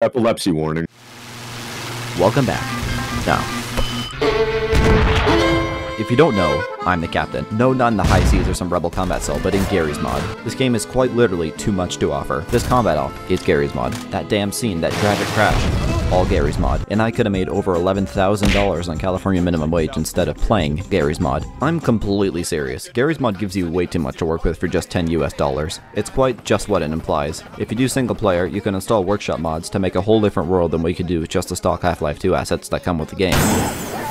Epilepsy warning. Welcome back. Now, if you don't know, I'm the captain. No, in the high seas or some rebel combat cell, but in Garry's mod. This game is quite literally too much to offer. This combat op is Garry's mod. That damn scene, that tragic crash, all Garry's mod. And I could have made over $11,000 on California minimum wage instead of playing Garry's mod. I'm completely serious. Garry's mod gives you way too much to work with for just 10 US dollars. It's quite just what it implies. If you do single player, you can install workshop mods to make a whole different world than we could do with just the stock Half-Life 2 assets that come with the game.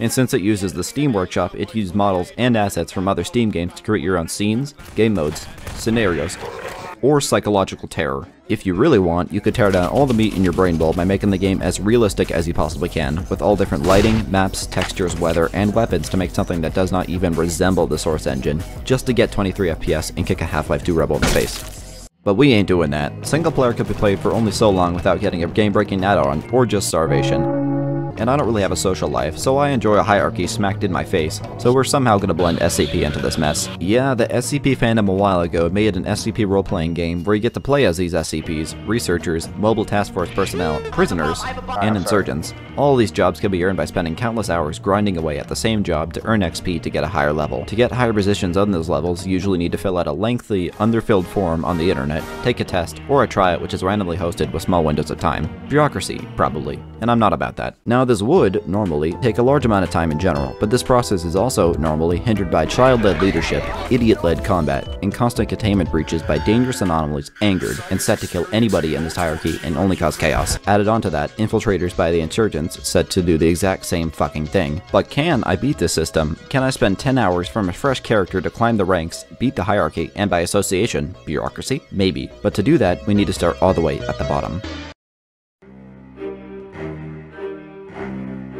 And since it uses the Steam Workshop, it uses models and assets from other Steam games to create your own scenes, game modes, scenarios, or psychological terror. If you really want, you could tear down all the meat in your brain bowl by making the game as realistic as you possibly can, with all different lighting, maps, textures, weather, and weapons to make something that does not even resemble the Source engine, just to get 23 FPS and kick a Half-Life 2 Rebel in the face. But we ain't doing that. Single player could be played for only so long without getting a game-breaking add-on, or just starvation and I don't really have a social life, so I enjoy a hierarchy smacked in my face, so we're somehow gonna blend SCP into this mess. Yeah, the SCP fandom a while ago made an SCP role-playing game where you get to play as these SCPs, researchers, mobile task force personnel, prisoners, and insurgents. All these jobs can be earned by spending countless hours grinding away at the same job to earn XP to get a higher level. To get higher positions on those levels, you usually need to fill out a lengthy, underfilled form on the internet, take a test, or a tryout which is randomly hosted with small windows of time. Bureaucracy, probably, and I'm not about that. Now this would, normally, take a large amount of time in general, but this process is also, normally, hindered by child-led leadership, idiot-led combat, and constant containment breaches by dangerous anomalies angered and set to kill anybody in this hierarchy and only cause chaos. Added onto that, infiltrators by the insurgents set to do the exact same fucking thing. But can I beat this system? Can I spend 10 hours from a fresh character to climb the ranks, beat the hierarchy, and by association, bureaucracy? Maybe. But to do that, we need to start all the way at the bottom.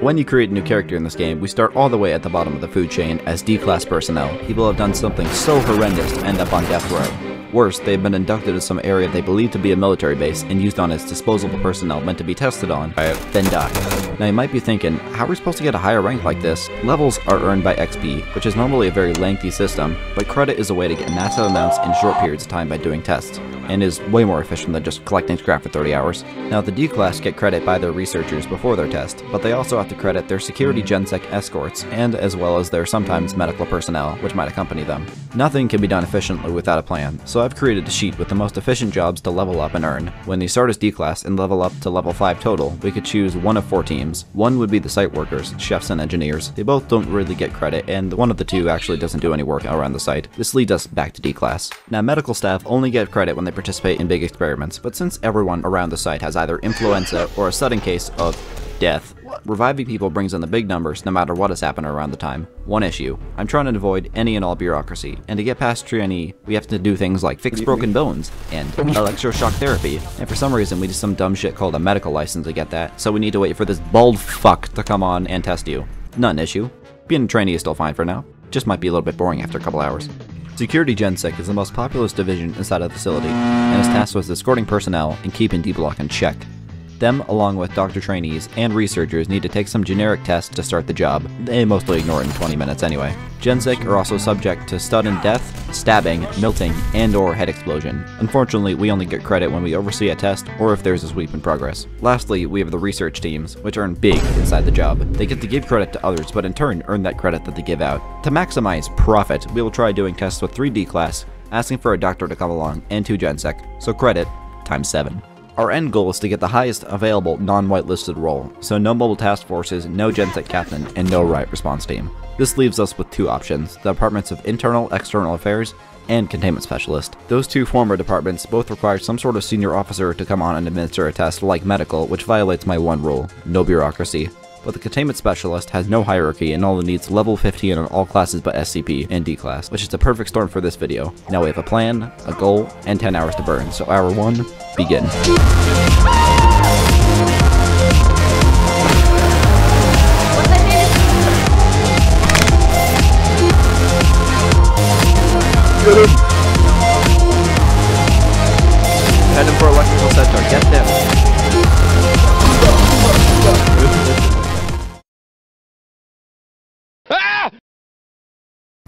When you create a new character in this game, we start all the way at the bottom of the food chain as D-class personnel. People have done something so horrendous to end up on death row. Worse, they've been inducted to some area they believe to be a military base and used on as disposable personnel meant to be tested on, then die. Now you might be thinking, how are we supposed to get a higher rank like this? Levels are earned by XP, which is normally a very lengthy system, but credit is a way to get massive amounts in short periods of time by doing tests, and is way more efficient than just collecting scrap for 30 hours. Now the D-Class get credit by their researchers before their test, but they also have to credit their security hmm. GenSec escorts, and as well as their sometimes medical personnel, which might accompany them. Nothing can be done efficiently without a plan, so so I've created a sheet with the most efficient jobs to level up and earn. When they start as D-Class and level up to level 5 total, we could choose one of four teams. One would be the site workers, chefs and engineers. They both don't really get credit, and one of the two actually doesn't do any work around the site. This leads us back to D-Class. Now medical staff only get credit when they participate in big experiments, but since everyone around the site has either influenza or a sudden case of death, Reviving people brings in the big numbers no matter what has happened around the time. One issue, I'm trying to avoid any and all bureaucracy, and to get past trainee, we have to do things like fix broken bones, and electroshock therapy, and for some reason we do some dumb shit called a medical license to get that, so we need to wait for this bald fuck to come on and test you. Not an issue. Being a trainee is still fine for now. Just might be a little bit boring after a couple hours. Security GenSec is the most populous division inside of the facility, and is tasked with escorting personnel and keeping D-Block in check. Them, along with doctor trainees and researchers, need to take some generic tests to start the job. They mostly ignore it in 20 minutes anyway. GenSec are also subject to sudden death, stabbing, melting, and or head explosion. Unfortunately, we only get credit when we oversee a test or if there's a sweep in progress. Lastly, we have the research teams, which earn big inside the job. They get to give credit to others, but in turn earn that credit that they give out. To maximize profit, we will try doing tests with 3D class, asking for a doctor to come along, and 2 GenSec, so credit times 7. Our end goal is to get the highest available non-whitelisted role, so no mobile task forces, no GenSec captain, and no riot response team. This leaves us with two options, the Departments of Internal External Affairs and Containment Specialist. Those two former departments both require some sort of senior officer to come on and administer a test like medical, which violates my one rule, no bureaucracy but the Containment Specialist has no hierarchy and only needs level 15 on all classes but SCP and D class, which is the perfect storm for this video. Now we have a plan, a goal, and 10 hours to burn, so hour 1, begin. Heading for electrical center, get them!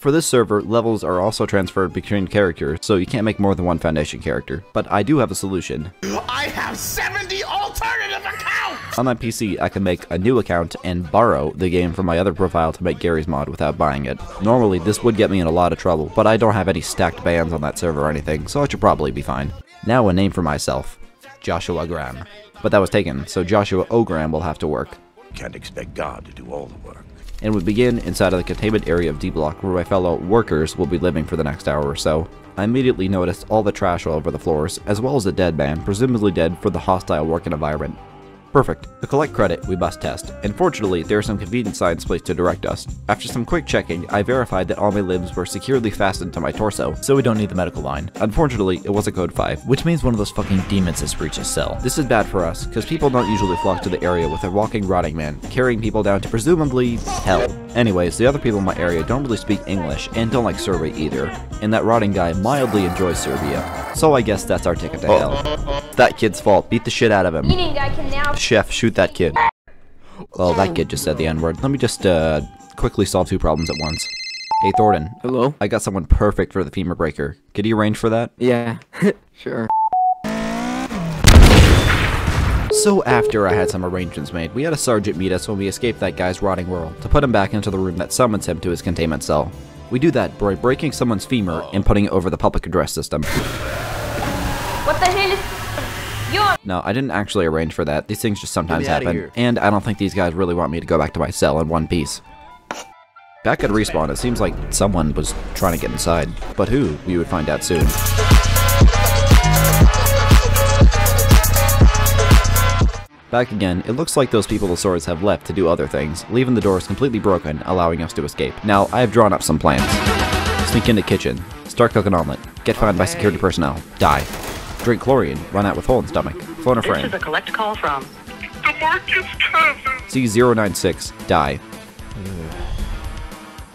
For this server, levels are also transferred between characters, so you can't make more than one Foundation character. But I do have a solution. I have 70 all alternative account! On my PC, I can make a new account and borrow the game from my other profile to make Garry's Mod without buying it. Normally, this would get me in a lot of trouble, but I don't have any stacked bans on that server or anything, so I should probably be fine. Now a name for myself. Joshua Graham. But that was taken, so Joshua O'Graham will have to work. Can't expect God to do all the work. And we begin inside of the containment area of D Block where my fellow workers will be living for the next hour or so. I immediately noticed all the trash all over the floors, as well as a dead man, presumably dead for the hostile working environment. Perfect. To collect credit, we must test. And fortunately, there are some convenient signs placed to direct us. After some quick checking, I verified that all my limbs were securely fastened to my torso, so we don't need the medical line. Unfortunately, it was a code 5, which means one of those fucking demons has breached a cell. This is bad for us, because people don't usually flock to the area with a walking rotting man, carrying people down to presumably hell. Anyways, the other people in my area don't really speak English, and don't like Serbia either, and that rotting guy mildly enjoys Serbia. So I guess that's our ticket to oh. hell. That kid's fault, beat the shit out of him. Meaning I can now Chef, shoot that kid. Well, that kid just said the N-word. Let me just, uh, quickly solve two problems at once. Hey, Thornton. Hello? I got someone perfect for the femur breaker. Could you arrange for that? Yeah, sure. So after I had some arrangements made, we had a sergeant meet us when we escaped that guy's rotting world, to put him back into the room that summons him to his containment cell. We do that by breaking someone's femur and putting it over the public address system. No, I didn't actually arrange for that. These things just sometimes Get me outta happen, and I don't think these guys really want me to go back to my cell in one piece. Back at respawn, it seems like someone was trying to get inside, but who, we would find out soon. Back again, it looks like those people the swords have left to do other things, leaving the doors completely broken, allowing us to escape. Now, I have drawn up some plans. Sneak into kitchen, start cooking omelet, get found by security personnel, die. Drink chlorine, run out with hole in stomach, phone a This is a collect call from. C096, die.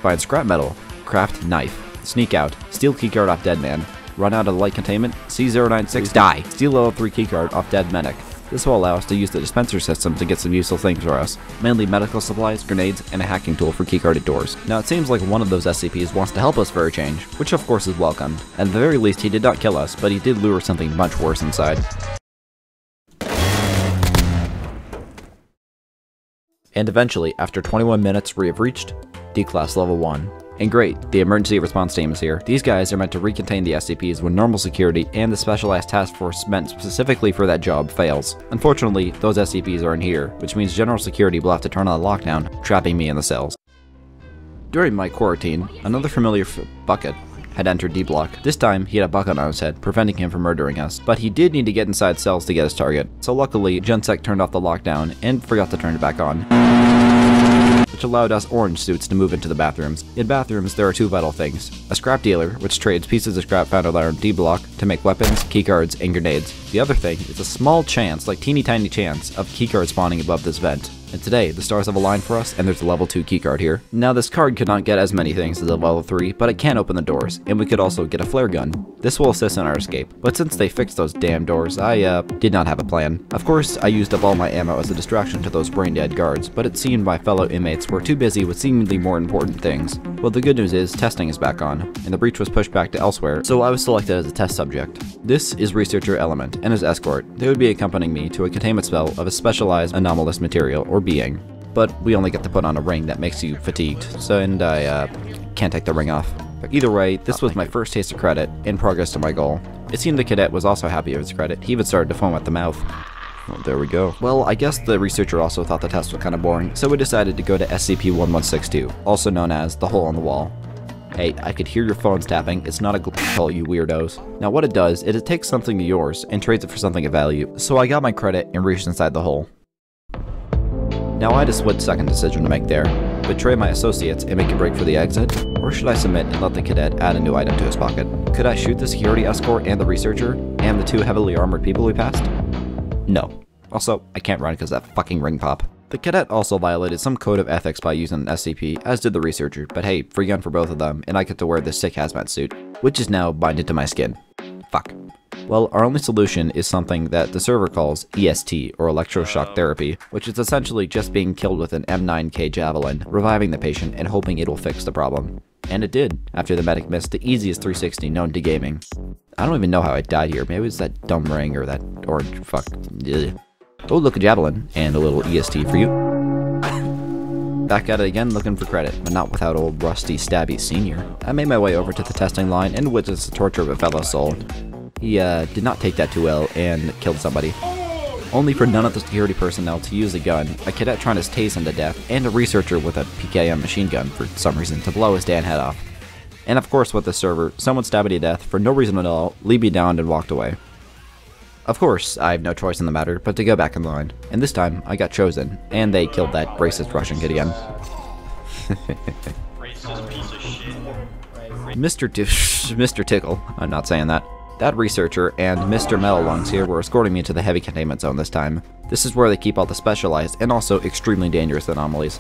Find scrap metal, craft knife, sneak out, steal keycard off dead man, run out of light containment, C096, die. Steal level 3 keycard off dead medic. This will allow us to use the dispenser system to get some useful things for us, mainly medical supplies, grenades, and a hacking tool for keycarded doors. Now it seems like one of those SCPs wants to help us for a change, which of course is welcomed. At the very least he did not kill us, but he did lure something much worse inside. And eventually, after 21 minutes, we have reached D-Class Level 1. And great, the emergency response team is here. These guys are meant to recontain the SCPs when normal security and the specialized task force meant specifically for that job fails. Unfortunately, those SCPs are in here, which means general security will have to turn on the lockdown, trapping me in the cells. During my quarantine, another familiar bucket had entered D block. This time, he had a bucket on his head, preventing him from murdering us. But he did need to get inside cells to get his target. So luckily, Gensec turned off the lockdown and forgot to turn it back on which allowed us orange suits to move into the bathrooms. In bathrooms, there are two vital things. A scrap dealer, which trades pieces of scrap found on around D-Block to make weapons, keycards, and grenades. The other thing is a small chance, like teeny tiny chance, of keycards spawning above this vent. And today, the stars have aligned for us, and there's a level 2 keycard here. Now, this card could not get as many things as a level 3, but it can open the doors, and we could also get a flare gun. This will assist in our escape, but since they fixed those damn doors, I, uh, did not have a plan. Of course, I used up all my ammo as a distraction to those brain-dead guards, but it seemed my fellow inmates were too busy with seemingly more important things. Well, the good news is, testing is back on, and the breach was pushed back to elsewhere, so I was selected as a test subject. This is Researcher Element, and his escort. They would be accompanying me to a containment spell of a specialized anomalous material, or being. But we only get to put on a ring that makes you fatigued, so and I, uh, can't take the ring off. But either way, this was my first taste of credit, in progress to my goal. It seemed the cadet was also happy with his credit, he even started to foam at the mouth. Well, there we go. Well, I guess the researcher also thought the test was kind of boring, so we decided to go to SCP-1162, also known as the Hole in the Wall. Hey, I could hear your phones tapping. It's not a glitch hole, you weirdos. Now what it does is it takes something of yours and trades it for something of value. So I got my credit and reached inside the hole. Now I had a split second decision to make there. Betray my associates and make a break for the exit? Or should I submit and let the cadet add a new item to his pocket? Could I shoot the security escort and the researcher? And the two heavily armored people we passed? No. Also, I can't run because that fucking ring pop. The cadet also violated some code of ethics by using an SCP, as did the researcher, but hey, free gun for both of them, and I get to wear this sick hazmat suit, which is now binded to my skin. Fuck. Well, our only solution is something that the server calls EST, or electroshock oh. therapy, which is essentially just being killed with an M9K Javelin, reviving the patient and hoping it'll fix the problem. And it did, after the medic missed the easiest 360 known to gaming. I don't even know how I died here, maybe it's that dumb ring or that orange fuck. Ugh. Oh, look, a javelin, and a little EST for you. Back at it again, looking for credit, but not without old Rusty Stabby Sr. I made my way over to the testing line and witnessed the torture of a fellow soul. He uh, did not take that too well and killed somebody. Only for none of the security personnel to use a gun, a cadet trying to tase him to death, and a researcher with a PKM machine gun for some reason to blow his damn head off. And of course with the server, someone stabbed me to death for no reason at all, leave me down and walked away. Of course, I have no choice in the matter but to go back in line, and this time I got chosen, and they killed that racist Russian kid again. Racist piece of shit. Mr. T- Mr. Tickle, I'm not saying that. That researcher and Mr. Metal Lungs here were escorting me to the heavy containment zone this time. This is where they keep all the specialized and also extremely dangerous anomalies.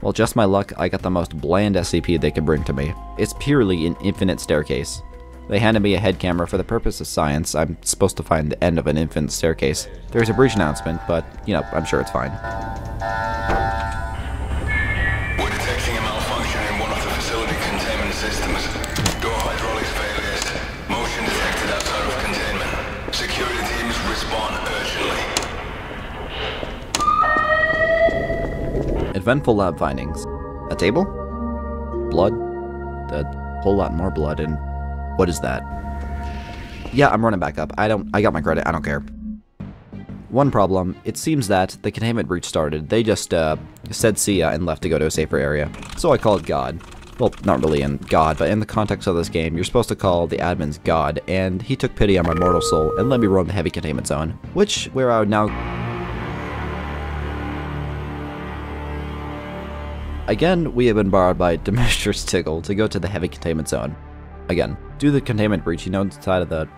Well, just my luck, I got the most bland SCP they could bring to me. It's purely an infinite staircase. They handed me a head camera for the purpose of science. I'm supposed to find the end of an infinite staircase. There's a breach announcement, but, you know, I'm sure it's fine. Eventful lab findings. A table? Blood? A whole lot more blood, and what is that? Yeah, I'm running back up. I don't. I got my credit. I don't care. One problem, it seems that the containment breach started. They just uh, said see ya and left to go to a safer area. So I called God. Well, not really in God, but in the context of this game, you're supposed to call the admins God, and he took pity on my mortal soul and let me roam the heavy containment zone, which where I would now Again, we have been borrowed by Demetrius Tickle to go to the heavy containment zone. Again, due to the containment breach, you know, inside of the...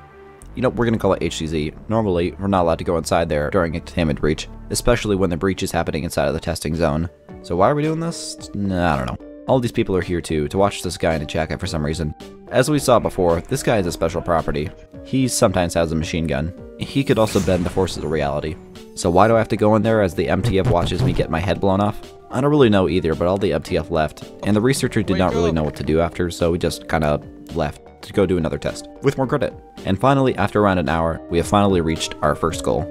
You know, we're going to call it HCZ. Normally, we're not allowed to go inside there during a containment breach, especially when the breach is happening inside of the testing zone. So why are we doing this? Nah, I don't know. All these people are here too, to watch this guy in a jacket for some reason. As we saw before, this guy is a special property. He sometimes has a machine gun. He could also bend the forces of reality. So why do I have to go in there as the MTF watches me get my head blown off? I don't really know either, but all the MTF left, and the researcher did not really know what to do after, so we just kinda left to go do another test, with more credit. And finally, after around an hour, we have finally reached our first goal.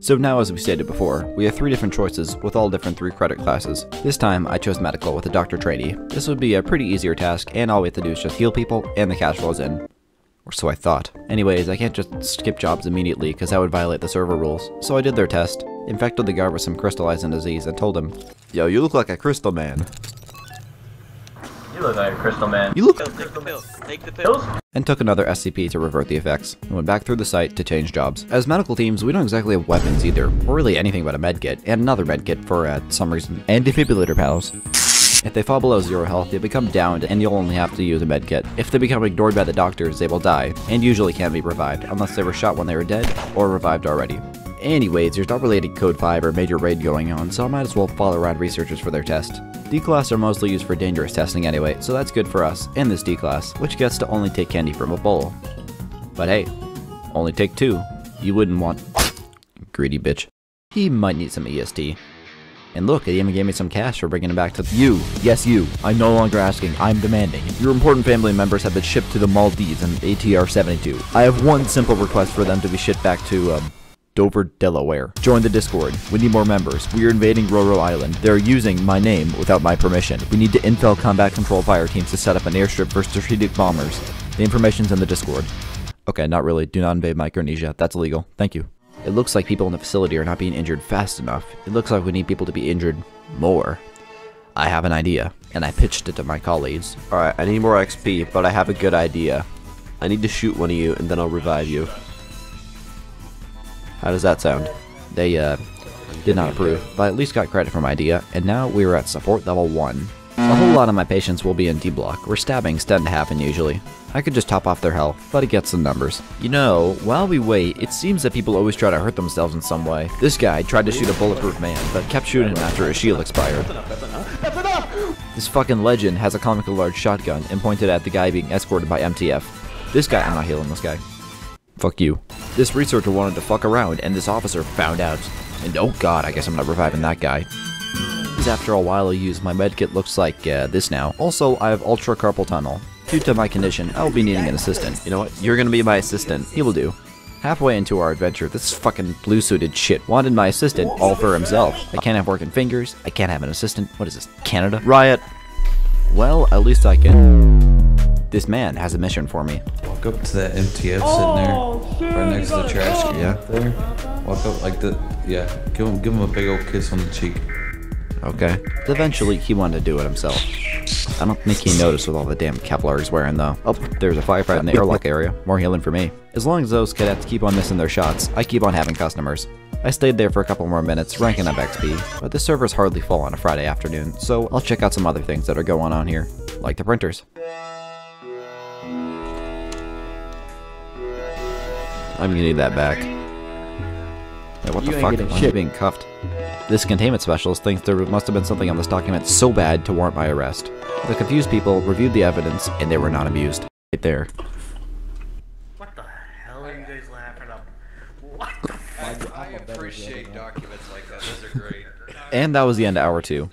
So now, as we stated before, we have three different choices with all different three credit classes. This time, I chose medical with a doctor trainee. This would be a pretty easier task, and all we have to do is just heal people, and the cash flows in. Or so I thought. Anyways, I can't just skip jobs immediately because that would violate the server rules. So I did their test, infected the guard with some crystallizing disease, and told him, Yo, you look like a crystal man. You look like a crystal man. You look Take the pill. Take the. Pills? and took another SCP to revert the effects, and went back through the site to change jobs. As medical teams, we don't exactly have weapons either, or really anything but a medkit, and another medkit for, uh, some reason, and defibrillator pals. If they fall below zero health, they become downed, and you'll only have to use a medkit. If they become ignored by the doctors, they will die, and usually can't be revived, unless they were shot when they were dead, or revived already. Anyways, there's not related Code 5 or major raid going on, so I might as well follow around researchers for their test. D-Class are mostly used for dangerous testing anyway, so that's good for us, and this D-Class, which gets to only take candy from a bowl. But hey, only take two. You wouldn't want... Greedy bitch. He might need some EST. And look, they even gave me some cash for bringing him back to you. Yes, you. I'm no longer asking. I'm demanding. Your important family members have been shipped to the Maldives in ATR-72. I have one simple request for them to be shipped back to, um, Dover, Delaware. Join the Discord. We need more members. We are invading Roro Island. They're using my name without my permission. We need to intel combat control fire teams to set up an airstrip for strategic bombers. The information's in the Discord. Okay, not really. Do not invade Micronesia. That's illegal. Thank you. It looks like people in the facility are not being injured fast enough. It looks like we need people to be injured more. I have an idea, and I pitched it to my colleagues. Alright, I need more XP, but I have a good idea. I need to shoot one of you, and then I'll revive you. How does that sound? They, uh, did not approve, but I at least got credit for my idea, and now we are at support level 1. A lot of my patients will be in D-block, where stabbings tend to happen usually. I could just top off their health, but it gets some numbers. You know, while we wait, it seems that people always try to hurt themselves in some way. This guy tried to shoot a bulletproof man, but kept shooting him after his shield expired. This fucking legend has a comical large shotgun and pointed at the guy being escorted by MTF. This guy, I'm not healing this guy. Fuck you. This researcher wanted to fuck around, and this officer found out. And oh god, I guess I'm not reviving that guy. After a while I use, my medkit looks like uh, this now. Also, I have ultra carpal tunnel. Due to my condition, I will be needing an assistant. You know what? You're gonna be my assistant. He will do. Halfway into our adventure, this fucking blue-suited shit wanted my assistant all for himself. I can't have working fingers, I can't have an assistant. What is this, Canada? Riot. Well, at least I can. This man has a mission for me. Walk up to that MTF sitting there, right next to the trash can. Yeah. There. Walk up like the, yeah. Give him, give him a big old kiss on the cheek. Okay. Eventually, he wanted to do it himself. I don't think he noticed with all the damn Kevlar he's wearing, though. Oh, there's a firefight in the airlock area. More healing for me. As long as those cadets keep on missing their shots, I keep on having customers. I stayed there for a couple more minutes, ranking up XP, but this server's hardly full on a Friday afternoon, so I'll check out some other things that are going on here, like the printers. I'm gonna need that back. Wait, what You the ain't fuck? getting Why am I shit. being cuffed? This containment specialist thinks there must have been something on this document so bad to warrant my arrest. The confused people reviewed the evidence and they were not amused. Right there. What the hell are you guys laughing at? What the fuck? I appreciate documents like that. Those are great. And that was the end of hour two.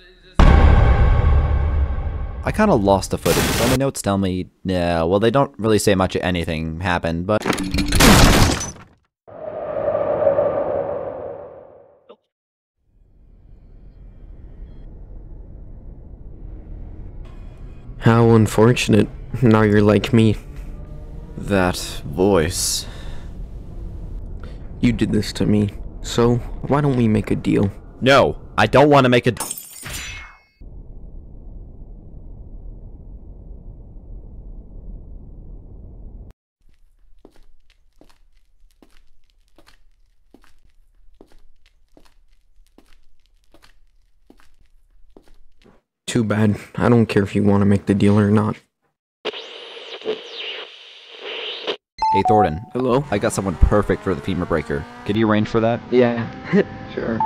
I kind of lost the footage, so my notes tell me, yeah, well, they don't really say much of anything happened, but How unfortunate. Now you're like me. that voice. You did this to me. So, why don't we make a deal? No, I don't want to make a. Too bad. I don't care if you want to make the deal or not. Hey Thornton, Hello? I got someone perfect for the femur breaker. Could you arrange for that? Yeah, sure.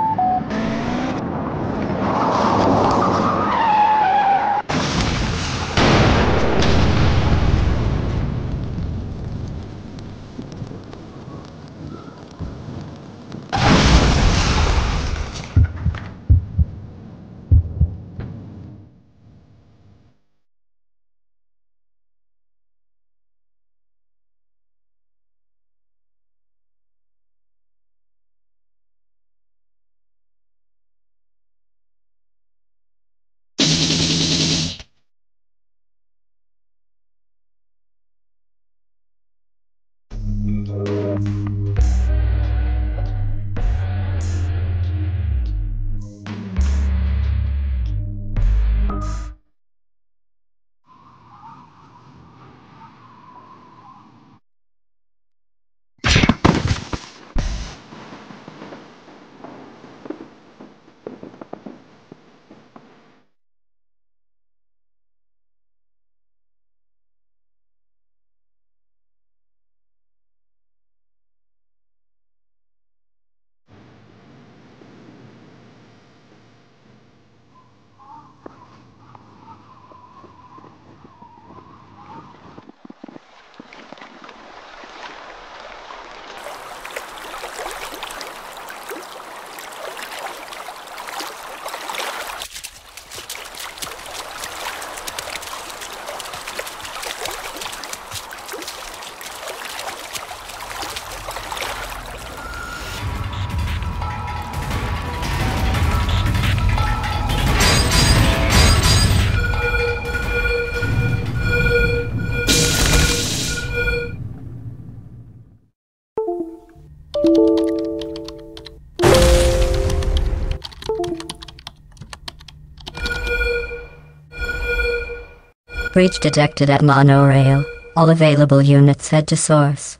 Breach detected at monorail. All available units head to source.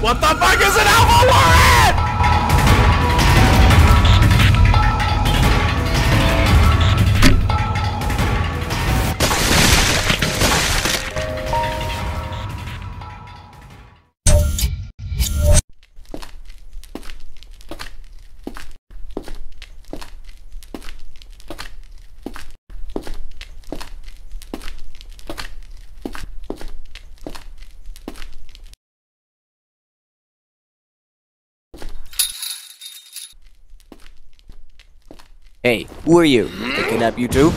What the fuck is an Alpha Warhead? Hey, who are you? They up, you too?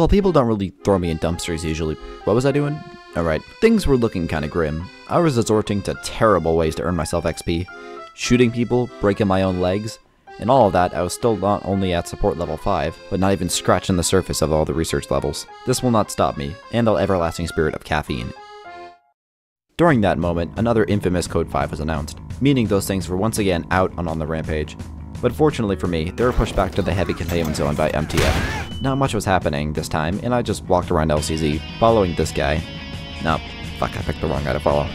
Well, people don't really throw me in dumpsters usually. What was I doing? Alright, things were looking kinda grim. I was resorting to terrible ways to earn myself XP. Shooting people, breaking my own legs, and all of that, I was still not only at support level 5, but not even scratching the surface of all the research levels. This will not stop me, and the everlasting spirit of caffeine. During that moment, another infamous Code 5 was announced, meaning those things were once again out and on the rampage. But fortunately for me, they were pushed back to the heavy containment zone by MTF. Not much was happening this time, and I just walked around LCZ, following this guy. No, fuck, I picked the wrong guy to follow.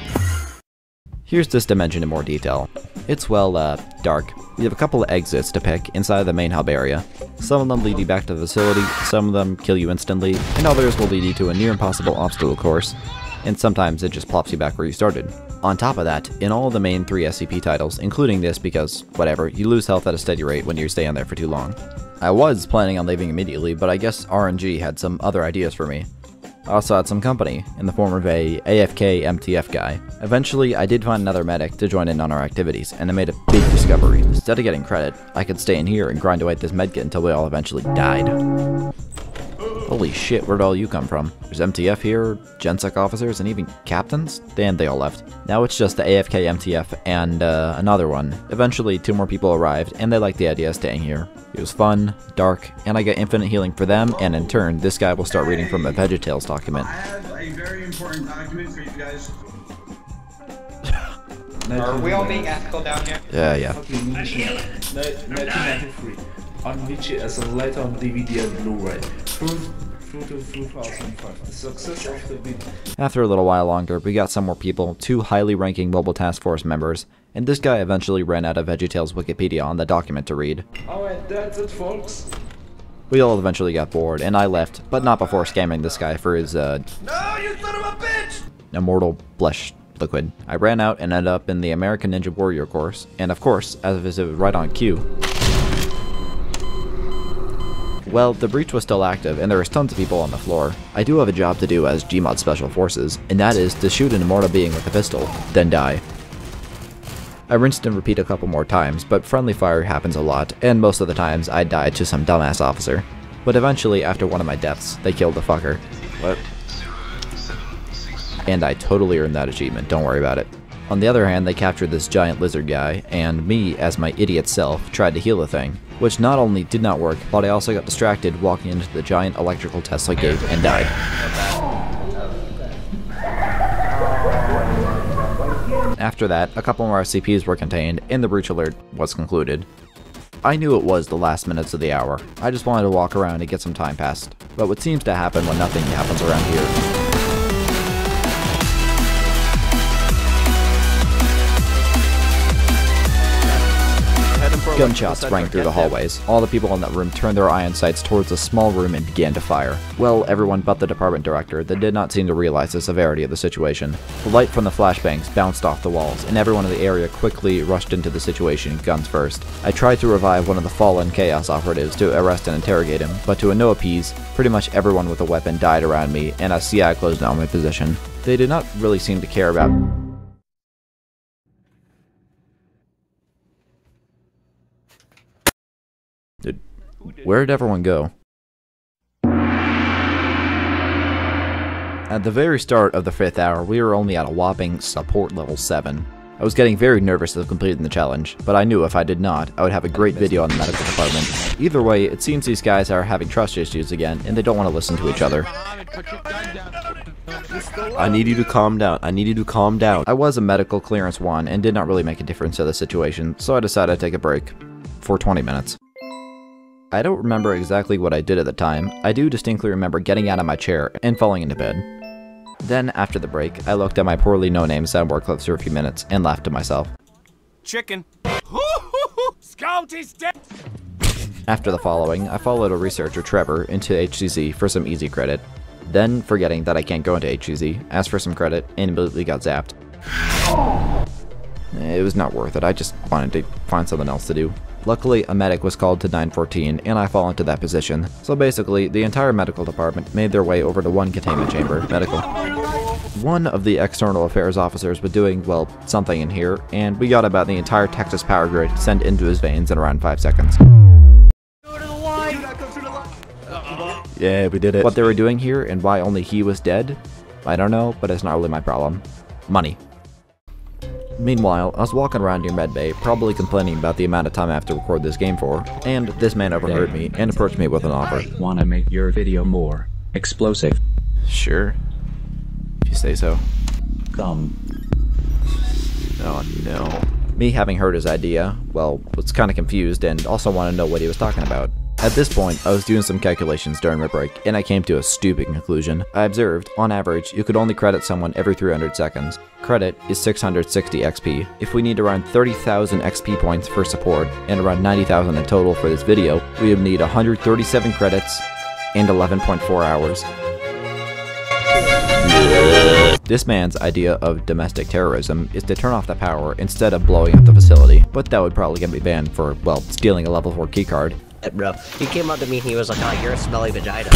Here's this dimension in more detail. It's, well, uh, dark. You have a couple of exits to pick inside the main hub area. Some of them lead you back to the facility, some of them kill you instantly, and others will lead you to a near impossible obstacle course, and sometimes it just plops you back where you started. On top of that, in all the main three SCP titles, including this because, whatever, you lose health at a steady rate when you stay in there for too long. I was planning on leaving immediately, but I guess RNG had some other ideas for me. I also had some company, in the form of a AFK MTF guy. Eventually, I did find another medic to join in on our activities, and I made a big discovery. Instead of getting credit, I could stay in here and grind away at this medkit until we all eventually died. Holy shit, where'd all you come from? There's MTF here, GenSec officers, and even captains? And they all left. Now it's just the AFK MTF and uh, another one. Eventually, two more people arrived, and they liked the idea of staying here. It was fun, dark, and I got infinite healing for them, and in turn, this guy will start reading from a VeggieTales document. I have a very important document for you guys. Are we all being ethical down here? Yeah, yeah. on which as a letter on DVD and Blu-ray. Through, through to 2005. The success of the video. After a little while longer, we got some more people, two highly ranking Mobile Task Force members, and this guy eventually ran out of VeggieTales Wikipedia on the document to read. Alright, that's it folks. We all eventually got bored, and I left, but not before scamming this guy for his, uh, No, you son of a bitch! immortal blush liquid. I ran out and ended up in the American Ninja Warrior course, and of course, as it was right on cue. Well, the breach was still active, and there was tons of people on the floor. I do have a job to do as Gmod Special Forces, and that is to shoot an immortal being with a pistol, then die. I rinsed and repeat a couple more times, but friendly fire happens a lot, and most of the times I die to some dumbass officer. But eventually, after one of my deaths, they killed the fucker. What? And I totally earned that achievement, don't worry about it. On the other hand, they captured this giant lizard guy, and me, as my idiot self, tried to heal the thing, which not only did not work, but I also got distracted walking into the giant electrical Tesla gate and died. After that, a couple more SCPs were contained, and the breach alert was concluded. I knew it was the last minutes of the hour. I just wanted to walk around and get some time passed. But what seems to happen when nothing happens around here Gunshots rang through the hallways. All the people in that room turned their iron sights towards a small room and began to fire. Well, everyone but the department director that did not seem to realize the severity of the situation. The light from the flashbangs bounced off the walls, and everyone in the area quickly rushed into the situation, guns first. I tried to revive one of the fallen Chaos operatives to arrest and interrogate him, but to a no appease, pretty much everyone with a weapon died around me, and as CI closed down my position. They did not really seem to care about Did, where did everyone go? At the very start of the fifth hour, we were only at a whopping support level 7. I was getting very nervous of completing the challenge, but I knew if I did not, I would have a great video on the medical department. Either way, it seems these guys are having trust issues again, and they don't want to listen to each other. I need you to calm down. I need you to calm down. I was a medical clearance 1 and did not really make a difference to the situation, so I decided to take a break. For 20 minutes. I don't remember exactly what I did at the time. I do distinctly remember getting out of my chair and falling into bed. Then, after the break, I looked at my poorly no-name soundboard clips for a few minutes and laughed to myself. Chicken. Scout is dead. After the following, I followed a researcher, Trevor, into HCZ for some easy credit. Then, forgetting that I can't go into HCZ, asked for some credit and immediately got zapped. It was not worth it, I just wanted to find something else to do. Luckily, a medic was called to 914, and I fall into that position. So basically, the entire medical department made their way over to one containment chamber, medical. One of the external affairs officers was doing, well, something in here, and we got about the entire Texas power grid sent into his veins in around 5 seconds. Yeah, we did it. What they were doing here and why only he was dead? I don't know, but it's not really my problem. Money. Meanwhile, I was walking around near medbay, probably complaining about the amount of time I have to record this game for, and this man overheard me and approached me with an offer. Wanna make your video more explosive? Sure. If you say so. Come. Oh no. Me having heard his idea, well, was kinda confused and also wanted to know what he was talking about. At this point, I was doing some calculations during my break, and I came to a stupid conclusion. I observed, on average, you could only credit someone every 300 seconds. Credit is 660 XP. If we need around 30,000 XP points for support, and around 90,000 in total for this video, we would need 137 credits and 11.4 hours. This man's idea of domestic terrorism is to turn off the power instead of blowing up the facility, but that would probably get me banned for, well, stealing a level 4 keycard. Bro, he came up to me and he was like, oh, you're a smelly vagina.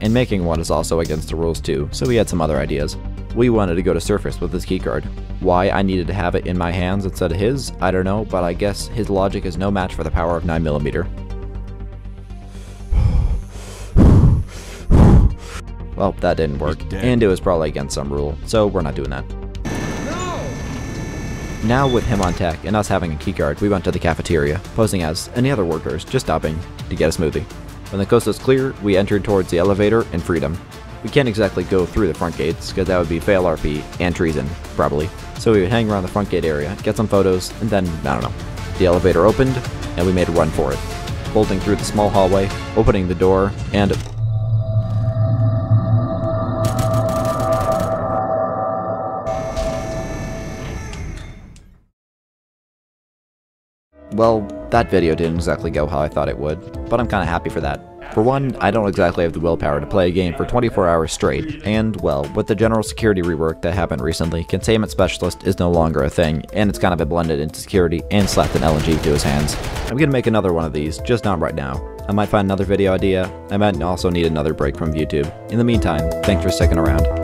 and making one is also against the rules too, so we had some other ideas. We wanted to go to Surface with this keycard. Why I needed to have it in my hands instead of his, I don't know, but I guess his logic is no match for the power of 9mm. Well, that didn't work, and it was probably against some rule, so we're not doing that. Now with him on tech and us having a keycard, we went to the cafeteria, posing as any other workers, just stopping to get a smoothie. When the coast was clear, we entered towards the elevator and freedom. We can't exactly go through the front gates, because that would be fail RP and treason, probably. So we would hang around the front gate area, get some photos, and then, I don't know. The elevator opened, and we made a run for it. Bolting through the small hallway, opening the door, and Well, that video didn't exactly go how I thought it would, but I'm kinda happy for that. For one, I don't exactly have the willpower to play a game for 24 hours straight, and, well, with the general security rework that happened recently, Containment Specialist is no longer a thing, and it's kind of been blended into security and slapped an LMG to his hands. I'm gonna make another one of these, just not right now. I might find another video idea, I might also need another break from YouTube. In the meantime, thanks for sticking around.